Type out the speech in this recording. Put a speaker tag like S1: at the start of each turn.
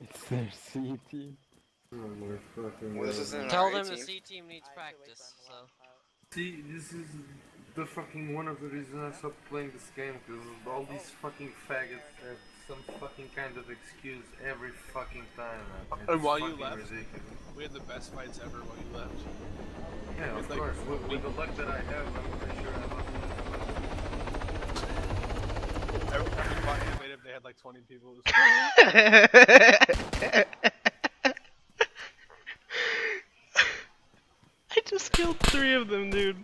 S1: It's their C team.
S2: Oh my fucking
S3: Well, this
S4: Tell them
S3: A
S4: the. C team needs practice. So
S2: See, this is the fucking one of the reasons I stopped playing this game, because all these fucking faggots have some fucking kind of excuse every fucking time, man. Uh, it's
S5: And while you left?
S2: ridiculous.
S5: We had the best fights ever while you left.
S2: Yeah, of
S5: like-
S2: course. With, with the luck that I have, I'm pretty sure I lost
S5: Every time we fought innovative, they had like 20 people.
S6: I just killed three of them, dude.